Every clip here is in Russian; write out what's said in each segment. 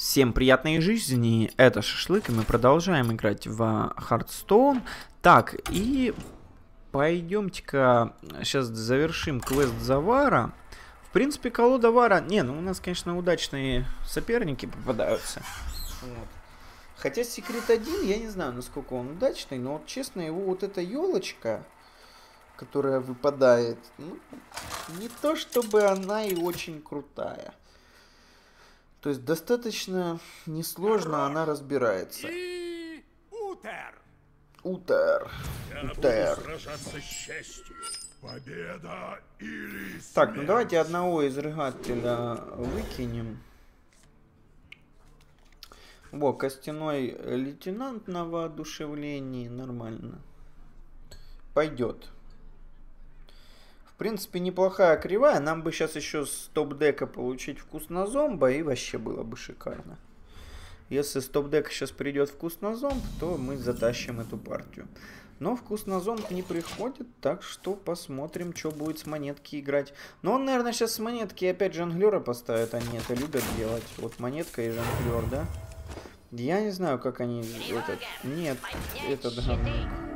Всем приятной жизни, это Шашлык, и мы продолжаем играть в Hearthstone. Так, и пойдемте-ка сейчас завершим квест Завара. В принципе, колода Вара... Не, ну у нас, конечно, удачные соперники попадаются. Вот. Хотя Секрет 1, я не знаю, насколько он удачный, но вот честно, его вот эта елочка, которая выпадает, ну, не то чтобы она и очень крутая. То есть достаточно несложно она разбирается. И Утер. Утер. Я Утер. буду сражаться с честью. Победа или Так, ну смерть. давайте одного изрыгателя выкинем. Во, костяной лейтенант на воодушевлении. Нормально. Пойдет. Принципе, неплохая кривая. Нам бы сейчас еще с топ-дека получить вкусно зомба, и вообще было бы шикарно. Если с топ-дека сейчас придет вкусно зомб, то мы затащим эту партию. Но вкусно зомб не приходит, так что посмотрим, что будет с монетки играть. Но он, наверное, сейчас с монетки опять жонглера поставит, они это любят делать. Вот монетка и жонглер, да? Я не знаю, как они... Этот... Нет, этот говнюк.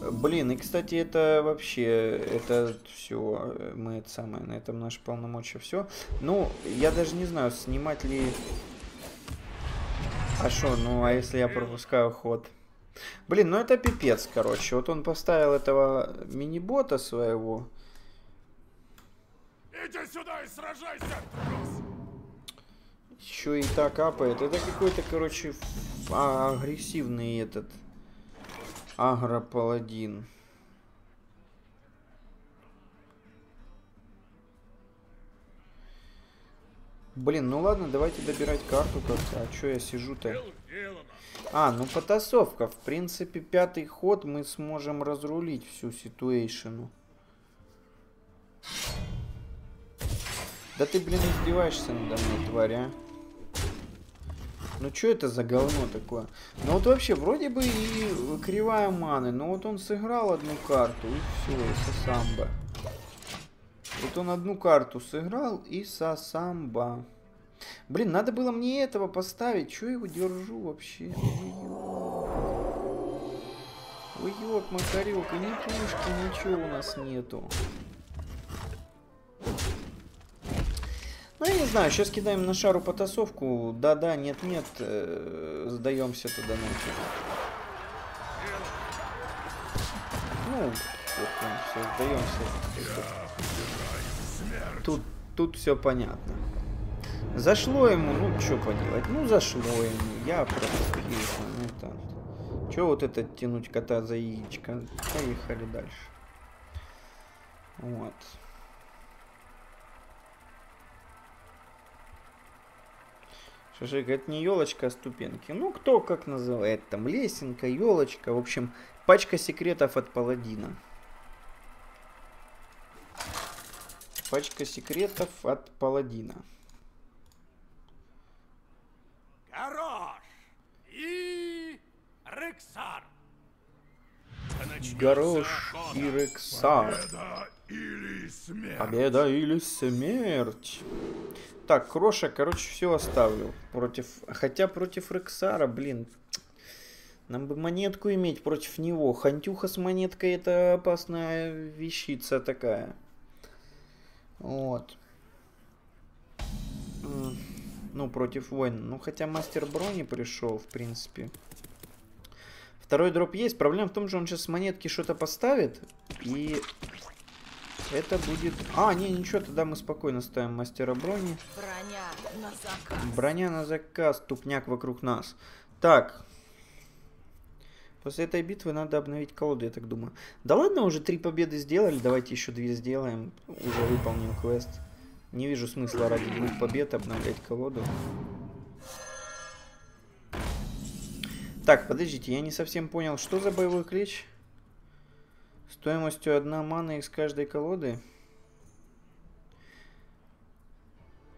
Блин, и кстати, это вообще, это все, мы это самое, на этом наши полномочия все. Ну, я даже не знаю, снимать ли... А что, ну, а если я пропускаю ход? Блин, ну это пипец, короче. Вот он поставил этого мини-бота своего. Иди сюда и сражайся, трус! Еще и так апает. Это какой-то, короче, а- агрессивный этот агропаладин. Блин, ну ладно, давайте добирать карту как-то. А чё я сижу-то? А, ну потасовка. В принципе, пятый ход мы сможем разрулить всю ситуэйшену. Да ты, блин, издеваешься надо мной, тварь, а? Ну что это за говно такое? Ну вот вообще, вроде бы и кривая маны, но вот он сыграл одну карту, и все, и сосамба. Вот он одну карту сыграл, и сосамба. Блин, надо было мне этого поставить. Чё я его держу вообще? Ой, ёк, Макарёк, и ни пушки, ничего у нас нету. Не знаю, сейчас кидаем на шару потасовку. Да-да, нет-нет, э, сдаемся туда нахер. Ну, вот все, сдаемся. Тут, тут все понятно. Зашло ему, ну что поделать, ну зашло ему, я пропустил, ну это... Че вот это тянуть кота за яичко? Поехали дальше. Вот. Шашлык, это не елочка, а ступеньки. Ну, кто как называет, там лесенка, елочка. В общем, пачка секретов от паладина. Пачка секретов от паладина. Горош и Рексар. Горош и Рексар. Победа или смерть. Победа или смерть? Так, Кроша, короче, все оставлю. Против... Хотя против Рексара, блин. Нам бы монетку иметь против него. Хантюха с монеткой это опасная вещица такая. Вот. Ну, против воина. Ну, хотя мастер брони пришел, в принципе. Второй дроп есть. Проблема в том, что он сейчас с монетки что-то поставит. И это будет... А, не, ничего, тогда мы спокойно ставим мастера брони. Броня на заказ. Броня на заказ, тупняк вокруг нас. Так. После этой битвы надо обновить колоду, я так думаю. Да ладно, уже три победы сделали, давайте еще две сделаем. Уже выполним квест. Не вижу смысла ради двух побед обновлять колоду. Так, подождите, я не совсем понял, что за боевой клич? Стоимостью одна мана из каждой колоды?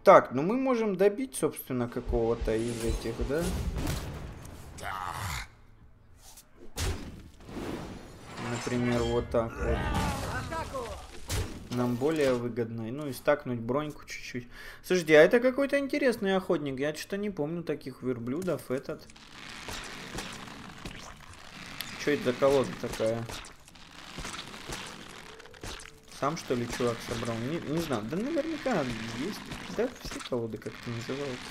Так, ну мы можем добить, собственно, какого-то из этих, да? Например, вот так вот. нам более выгодно. Ну и стакнуть броньку чуть-чуть. Слушайте, а это какой-то интересный охотник. Я что-то не помню таких верблюдов. Этот. Что это за колода такая? Сам что ли чувак собрал? Не, не знаю. Да наверняка есть. Да все колоды как-то называются.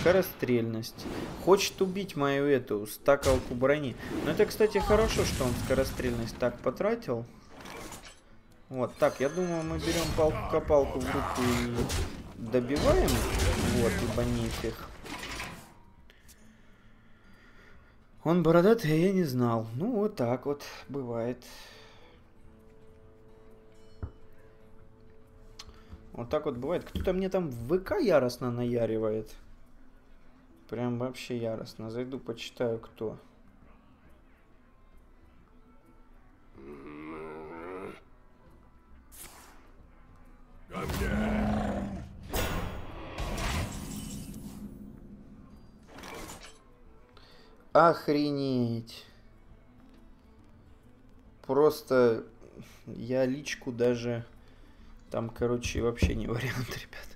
Скорострельность. Хочет убить мою эту стакалку брони. Но это, кстати, хорошо, что он скорострельность так потратил. Вот, так, я думаю, мы берем палку-копалку в руку и добиваем. Вот, ибо нефиг. Он бородатый, а я не знал. Ну, вот так вот бывает. Вот так вот бывает. Кто-то мне там в ВК яростно наяривает. Прям вообще яростно. Зайду, почитаю, кто. Охренеть. Просто я личку даже там, короче, вообще не вариант, ребят.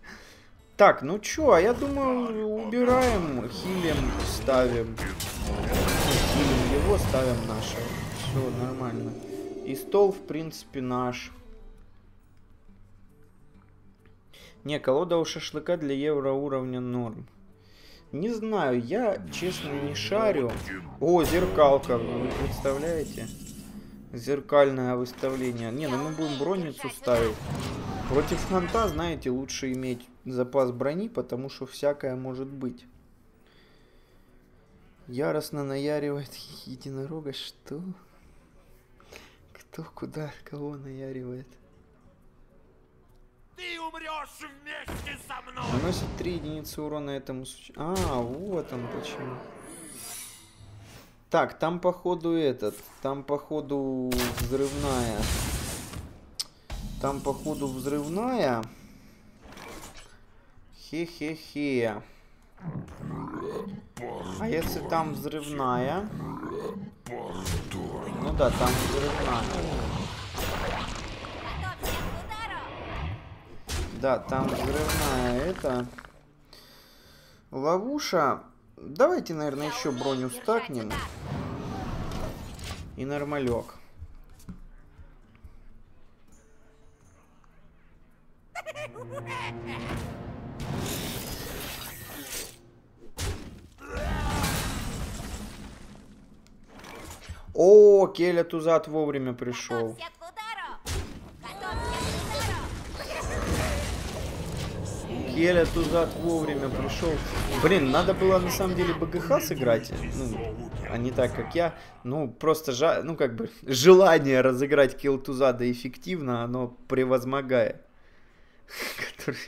Так, ну чё, а я думаю, убираем, хилим, ставим. Хилим его, ставим наше. Все нормально. И стол, в принципе, наш. Не, колода у шашлыка для евро уровня норм. Не знаю, я, честно, не шарю. О, зеркалка, вы представляете? Зеркальное выставление. Не, ну мы будем бронницу ставить. Против фронта, знаете, лучше иметь запас брони, потому что всякое может быть. Яростно наяривает единорога. Что? Кто куда кого наяривает? Ты умрешь вместе со мной! Наносит 3 единицы урона этому суч... А, вот он почему. Так, там походу этот. Там походу взрывная. Там походу взрывная. Хе-хе-хе. А если там взрывная? Ну да, там взрывная. Да, там взрывная это. Ловуша. Давайте, наверное, еще броню стакнем. И нормалек. О, Келя Тузат вовремя пришел. Келя Тузат вовремя пришел. Блин, надо было на самом деле БГХ сыграть. Ну, а не так, как я. Ну, просто, жа ну, как бы, желание разыграть Кел Тузада эффективно, оно превозмогает. Который...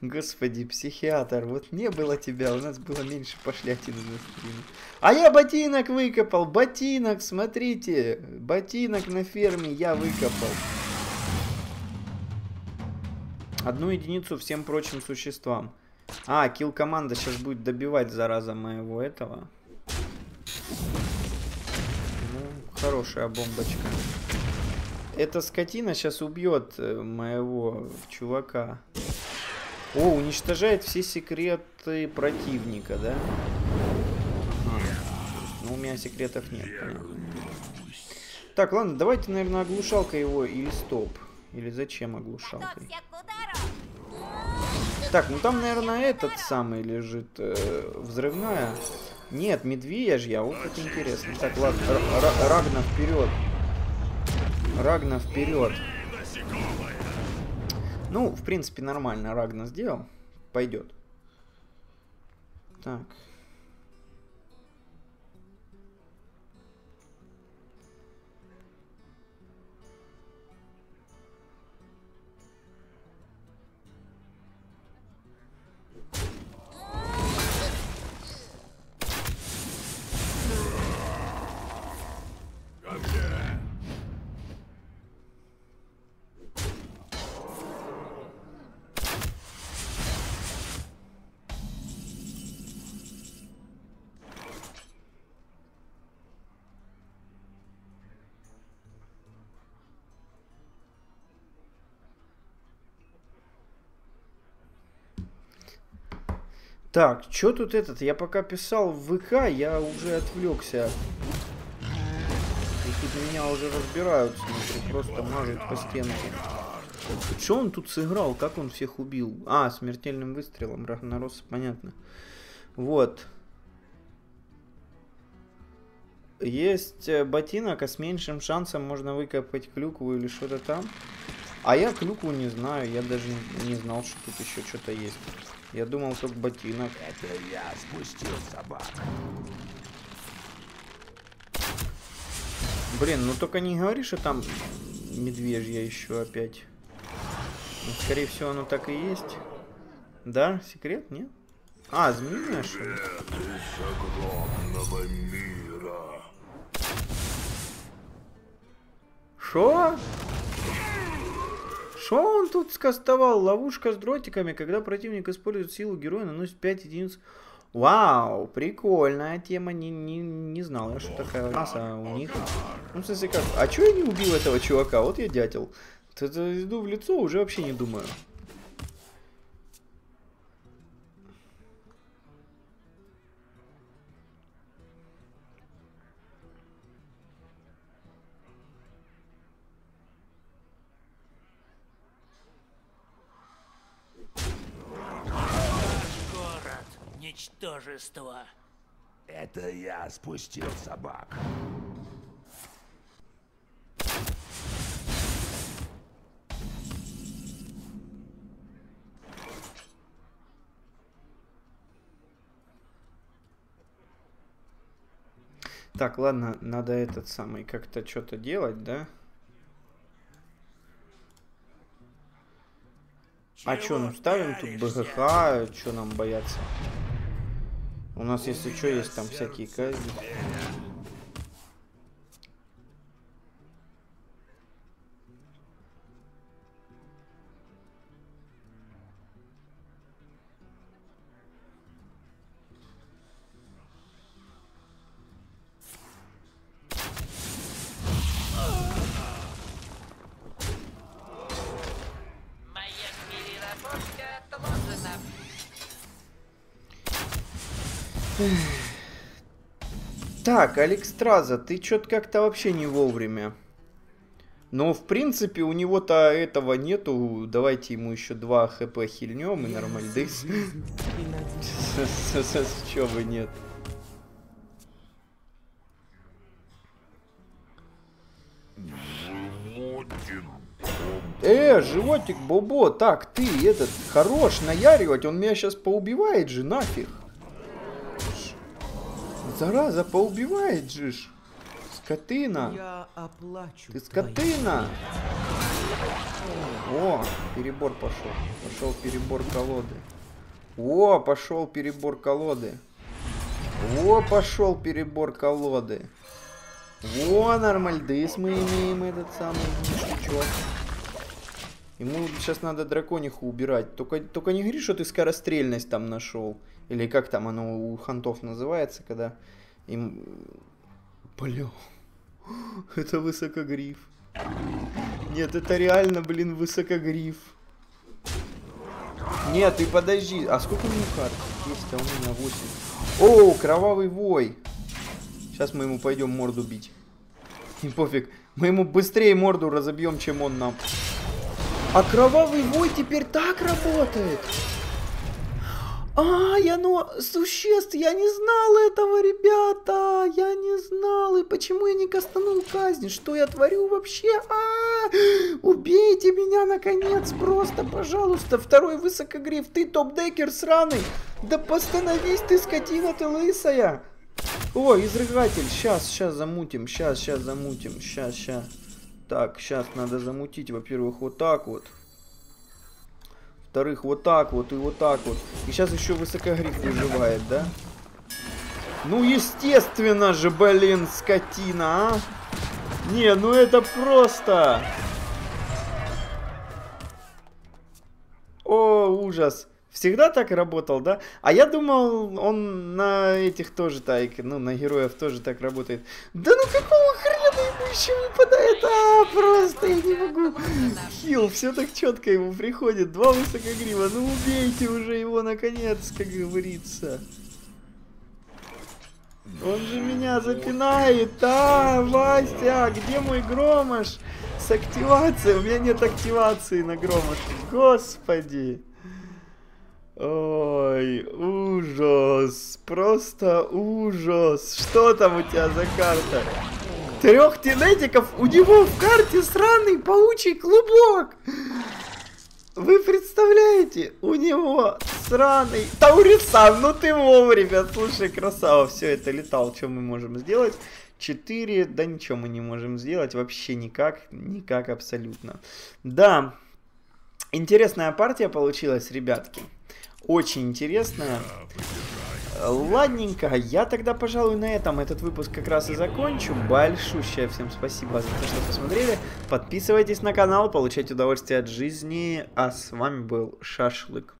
Господи, психиатр, вот не было тебя, у нас было меньше пошлятины на стриме. А я ботинок выкопал, ботинок, смотрите, ботинок на ферме я выкопал. Одну единицу всем прочим существам. А, килл команда сейчас будет добивать, зараза, моего этого. Ну, хорошая бомбочка. Эта скотина сейчас убьет э, моего чувака. О, уничтожает все секреты противника, да? Ну, у меня секретов нет. Так, ладно, давайте, наверное, оглушалка его или стоп. Или зачем оглушалкой? Так, ну там, наверное, этот самый лежит. Э, взрывная. Нет, медвежья. Вот как интересно. Так, ладно, Рагна вперед. Рагна вперед. Ну, в принципе, нормально Рагна сделал. Пойдет. Так. Так, что тут этот? Я пока писал в ВК, я уже отвлекся. И тут меня уже разбирают, смотрю, просто мажут по стенке. Что он тут сыграл? Как он всех убил? А, смертельным выстрелом Рагнарос, понятно. Вот. Есть э, ботинок, а с меньшим шансом можно выкопать клюкву или что-то там. А я клюкву не знаю, я даже не знал, что тут еще что-то есть. Я думал, только ботинок. Это я спустил собак. Блин, ну только не говори, что там медвежья еще опять. Ну, скорее всего, оно так и есть. Да? Секрет, нет? А, змеиная что ли? Из огромного мира. Шо? Шо он тут скастовал? Ловушка с дротиками, когда противник использует силу героя, наносит 5 единиц. Вау, прикольная тема, не, не, не знал я, что такая раса у них. Ну, в смысле, как, а чё я не убил этого чувака? Вот я дятел. Иду в лицо, уже вообще не думаю. Ничтожество. Это я спустил собак. Так, ладно, надо этот самый как-то что-то делать, да? А чё, ну ставим тут БГХ, что нам бояться? У нас, если что, есть там всякие казни. Так, Алекстраза, ты что-то как-то вообще не вовремя. Но, в принципе, у него-то этого нету. Давайте ему еще 2 хп хильнем и нормальдыс. Чё бы нет. Э, животик Бобо, так, ты этот, хорош наяривать, он меня сейчас поубивает же, нафиг. Зараза, поубивает же. ж. Скотина. Я оплачу. Ты твои скотина. О, перебор пошел. Пошел перебор колоды. О, пошел перебор колоды. О, пошел перебор колоды. О, нормальдыс мы имеем этот самый ништячок. Ему сейчас надо дракониху убирать. Только, только не говори, что ты скорострельность там нашел. Или как там оно у хантов называется, когда им... Бля. Это высокогриф. Нет, это реально, блин, высокогриф. Нет, ты подожди. А сколько у него карт? Есть, а у меня 8. О, кровавый вой. Сейчас мы ему пойдем морду бить. И пофиг. Мы ему быстрее морду разобьем, чем он нам. А кровавый вой теперь так работает. А, я ну существ, я не знал этого, ребята, я не знал, и почему я не кастанул казнь, что я творю вообще, а, убейте меня наконец, просто, пожалуйста, второй высокогриф, ты топ-декер сраный, да постановись ты, скотина ты лысая. О, изрыгатель, сейчас, сейчас замутим, сейчас, сейчас замутим, сейчас, сейчас. Так, сейчас надо замутить, во-первых, вот так вот. Во-вторых, вот так вот и вот так вот. И сейчас еще высокогриф выживает, да? Ну, естественно же, блин, скотина, а? Не, ну это просто... О, ужас. Всегда так работал, да? А я думал, он на этих тоже так, ну, на героев тоже так работает. Да ну какого еще выпадает. А, просто я не могу. Хил, все так четко ему приходит. Два высокогрива. Ну убейте уже его наконец, как говорится. Он же меня запинает. А, Вася, где мой громаш? С активацией. У меня нет активации на громаш. Господи. Ой, ужас. Просто ужас. Что там у тебя за карта? Трех тенетиков у него в карте сраный паучий клубок. Вы представляете, у него сраный Таурисан, ну ты вовремя, слушай, красава, все, это летал, что мы можем сделать? 4, да ничего мы не можем сделать, вообще никак, никак абсолютно. Да, интересная партия получилась, ребятки, очень интересная. Ладненько, я тогда, пожалуй, на этом этот выпуск как раз и закончу. Большущее всем спасибо за то, что посмотрели. Подписывайтесь на канал, получайте удовольствие от жизни. А с вами был Шашлык.